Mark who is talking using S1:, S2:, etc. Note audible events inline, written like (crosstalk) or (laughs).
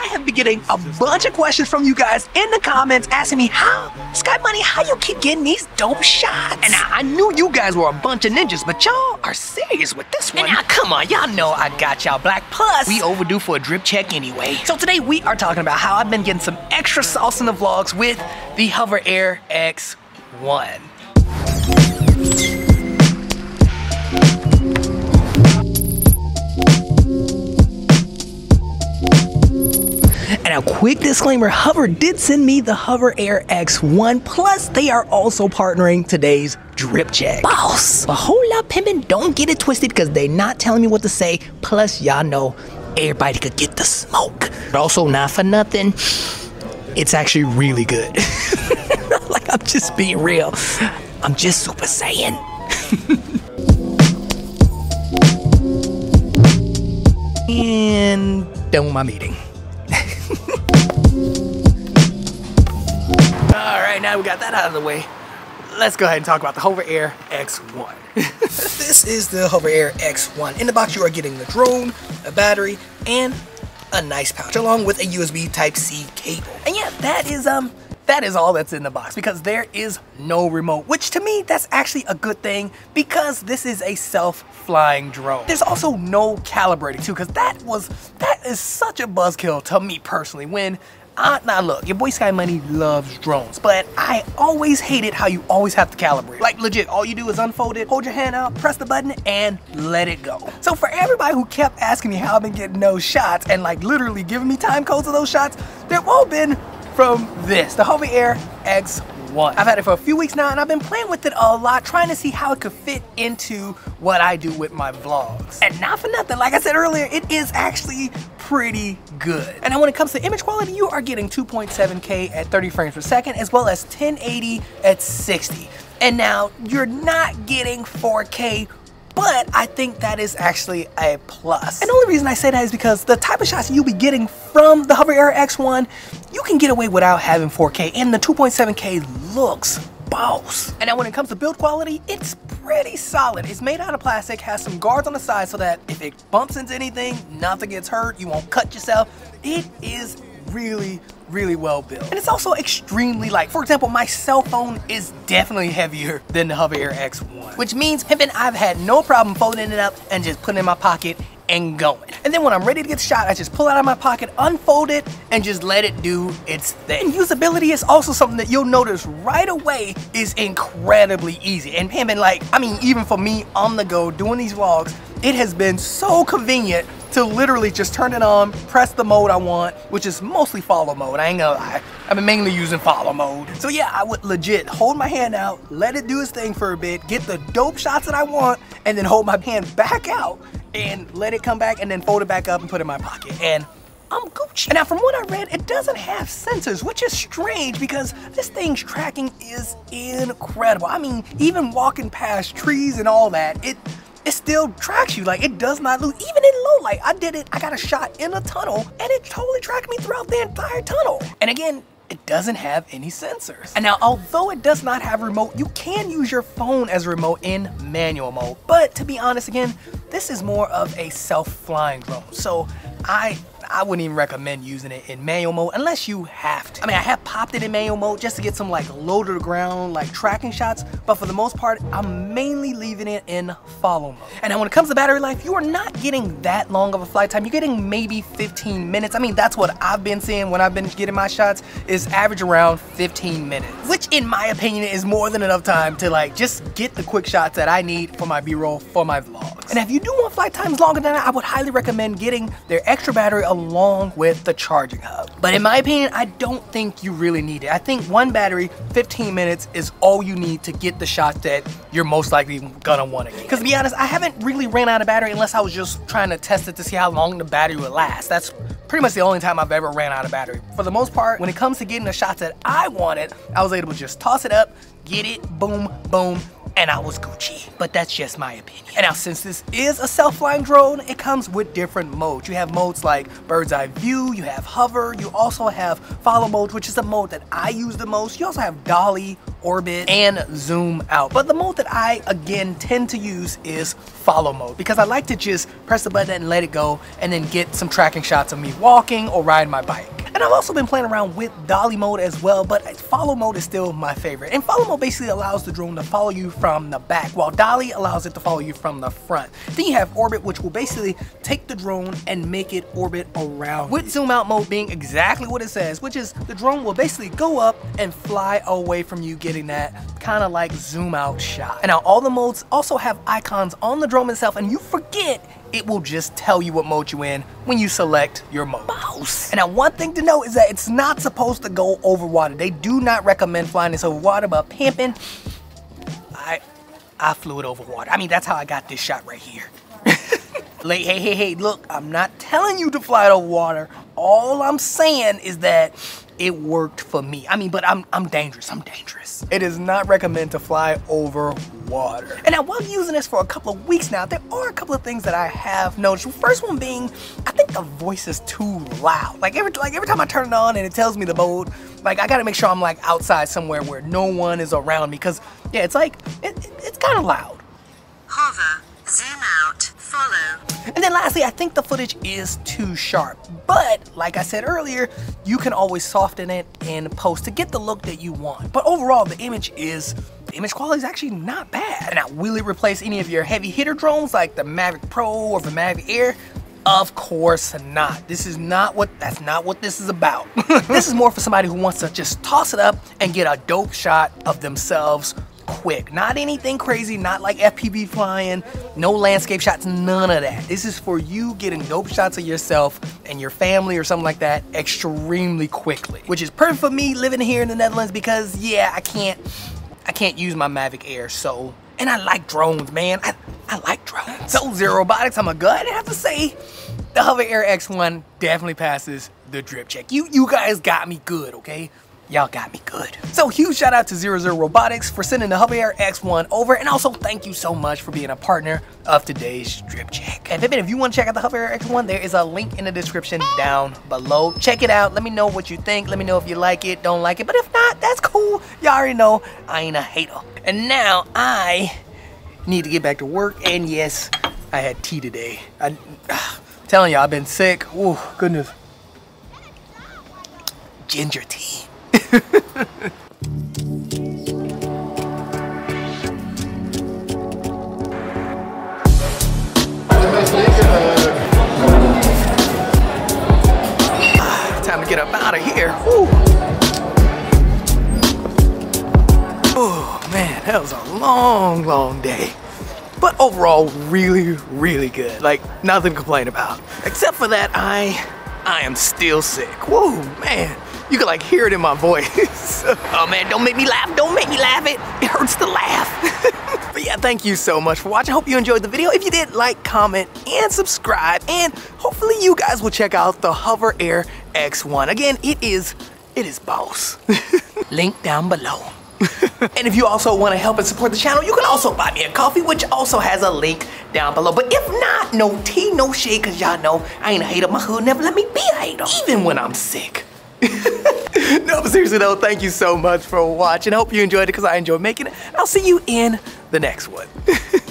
S1: I have been getting a bunch of questions from you guys in the comments asking me how, Sky Money, how you keep getting these dope shots? And I, I knew you guys were a bunch of ninjas, but y'all are serious with this one. And now, come on, y'all know I got y'all black. Plus, we overdue for a drip check anyway. So today we are talking about how I've been getting some extra sauce in the vlogs with the Hover Air X1. And a quick disclaimer, Hover did send me the Hover Air X1, plus they are also partnering today's drip check. Boss! But hold up, pimpin', don't get it twisted because they not telling me what to say, plus y'all know everybody could get the smoke. But also, not for nothing, it's actually really good. (laughs) like, I'm just being real. I'm just Super Saiyan. (laughs) and done with my meeting. All right, now we got that out of the way. Let's go ahead and talk about the Hover Air X1. (laughs) this is the Hover Air X1. In the box, you are getting the drone, a battery, and a nice pouch, along with a USB Type-C cable. And yeah, that is um that is all that's in the box because there is no remote, which to me, that's actually a good thing because this is a self-flying drone. There's also no calibrating too, because that was, that is such a buzzkill to me personally when Ah, aunt, now look, your boy Sky Money loves drones, but I always hated how you always have to calibrate. Like legit, all you do is unfold it, hold your hand out, press the button, and let it go. So for everybody who kept asking me how I've been getting those shots and like literally giving me time codes of those shots, they've all been from this, the Hover Air X. What? I've had it for a few weeks now, and I've been playing with it a lot, trying to see how it could fit into what I do with my vlogs. And not for nothing, like I said earlier, it is actually pretty good. And when it comes to image quality, you are getting 2.7K at 30 frames per second, as well as 1080 at 60. And now, you're not getting 4K but I think that is actually a plus. And the only reason I say that is because the type of shots you'll be getting from the Hover Air X1, you can get away without having 4K, and the 2.7K looks boss. And now when it comes to build quality, it's pretty solid. It's made out of plastic, has some guards on the side so that if it bumps into anything, nothing gets hurt, you won't cut yourself. It is really, really well built. And it's also extremely light. For example, my cell phone is definitely heavier than the Hover Air X1, which means pimpin' I've had no problem folding it up and just putting it in my pocket and going. And then when I'm ready to get shot, I just pull it out of my pocket, unfold it, and just let it do its thing. And usability is also something that you'll notice right away is incredibly easy. And pimpin', like, I mean, even for me on the go doing these vlogs, it has been so convenient to literally just turn it on, press the mode I want, which is mostly follow mode. I ain't gonna lie. I've been mainly using follow mode. So yeah, I would legit hold my hand out, let it do its thing for a bit, get the dope shots that I want, and then hold my hand back out and let it come back and then fold it back up and put it in my pocket. And I'm Gucci. And now from what I read, it doesn't have sensors, which is strange because this thing's tracking is incredible. I mean, even walking past trees and all that, it it still tracks you. Like it does not lose, even in low light. I did it, I got a shot in a tunnel and it totally tracked me throughout the entire tunnel. And again, it doesn't have any sensors. And now, although it does not have remote, you can use your phone as a remote in manual mode. But to be honest, again, this is more of a self-flying drone. So I I wouldn't even recommend using it in manual mode unless you have to. I mean, I have popped it in manual mode just to get some like low to the ground, like tracking shots, but for the most part, I'm mainly leaving it in follow mode. And when it comes to battery life, you are not getting that long of a flight time. You're getting maybe 15 minutes. I mean, that's what I've been seeing when I've been getting my shots is average around 15 minutes, which in my opinion is more than enough time to like just get the quick shots that I need for my B-roll for my vlogs. And if you do want flight times longer than that, I would highly recommend getting their extra battery along with the charging hub. But in my opinion, I don't think you really need it. I think one battery, 15 minutes is all you need to get the shot that you're most likely gonna wanna get. Cause to be honest, I haven't really ran out of battery unless I was just trying to test it to see how long the battery would last. That's pretty much the only time I've ever ran out of battery. For the most part, when it comes to getting the shots that I wanted, I was able to just toss it up, get it, boom, boom, and I was Gucci. But that's just my opinion. And now since this is a self-flying drone, it comes with different modes. You have modes like bird's eye view, you have hover, you also have follow mode, which is the mode that I use the most. You also have dolly, orbit, and zoom out. But the mode that I, again, tend to use is follow mode because I like to just press the button and let it go and then get some tracking shots of me walking or riding my bike. And I've also been playing around with dolly mode as well, but follow mode is still my favorite. And follow mode basically allows the drone to follow you from the back, while dolly allows it to follow you from the front. Then you have orbit, which will basically take the drone and make it orbit around. With zoom out mode being exactly what it says, which is the drone will basically go up and fly away from you, getting that kind of like zoom out shot. And now all the modes also have icons on the drone itself, and you forget it will just tell you what mode you're in when you select your mode. Mouse. And now one thing to know is that it's not supposed to go over water. They do not recommend flying this over water, but pimping, I, I flew it over water. I mean, that's how I got this shot right here. (laughs) like, hey, hey, hey, look, I'm not telling you to fly it over water. All I'm saying is that it worked for me. I mean, but I'm, I'm dangerous, I'm dangerous. It is not recommended to fly over water. And now while using this for a couple of weeks now, there are a couple of things that I have noticed. The first one being, I think the voice is too loud. Like every, like every time I turn it on and it tells me the mode, like I gotta make sure I'm like outside somewhere where no one is around me. Cause yeah, it's like, it, it, it's kind of loud.
S2: Hover, zoom out, follow.
S1: And then lastly, I think the footage is too sharp. But like I said earlier, you can always soften it in post to get the look that you want. But overall, the image is image quality is actually not bad. Now, will it replace any of your heavy hitter drones like the Mavic Pro or the Mavic Air? Of course not. This is not what, that's not what this is about. (laughs) this is more for somebody who wants to just toss it up and get a dope shot of themselves quick. Not anything crazy, not like FPV flying, no landscape shots, none of that. This is for you getting dope shots of yourself and your family or something like that extremely quickly. Which is perfect for me living here in the Netherlands because yeah, I can't, I can't use my Mavic Air, so. And I like drones, man. I, I like drones. So Zero Robotics, I'm a ahead and have to say, the Hover Air X1 definitely passes the drip check. You, you guys got me good, okay? Y'all got me good. So huge shout out to Zero Zero Robotics for sending the Hover Air X1 over and also thank you so much for being a partner of today's drip check. And if you want to check out the Hover Air X1, there is a link in the description down below. Check it out. Let me know what you think. Let me know if you like it, don't like it. But if not, that's cool. Y'all already know I ain't a hater. And now I need to get back to work. And yes, I had tea today. I, uh, (sighs) telling y'all, I've been sick. Oh, goodness. Ginger tea. (laughs) Time to get up out of here. Oh man, that was a long, long day. But overall, really, really good. Like, nothing to complain about. Except for that, I, I am still sick. Whoa, man. You can like hear it in my voice. (laughs) oh man, don't make me laugh. Don't make me laugh. It, it hurts to laugh. (laughs) but yeah, thank you so much for watching. I hope you enjoyed the video. If you did, like, comment, and subscribe. And hopefully you guys will check out the Hover Air X1. Again, it is, it is boss. (laughs) Link down below. and if you also want to help and support the channel, you can also buy me a coffee, which also has a link down below. But if not, no tea, no shade, because y'all know I ain't a hater. My hood never let me be a hater, even when I'm sick. (laughs) no, but seriously though, thank you so much for watching. I hope you enjoyed it because I enjoyed making it. I'll see you in the next one. (laughs)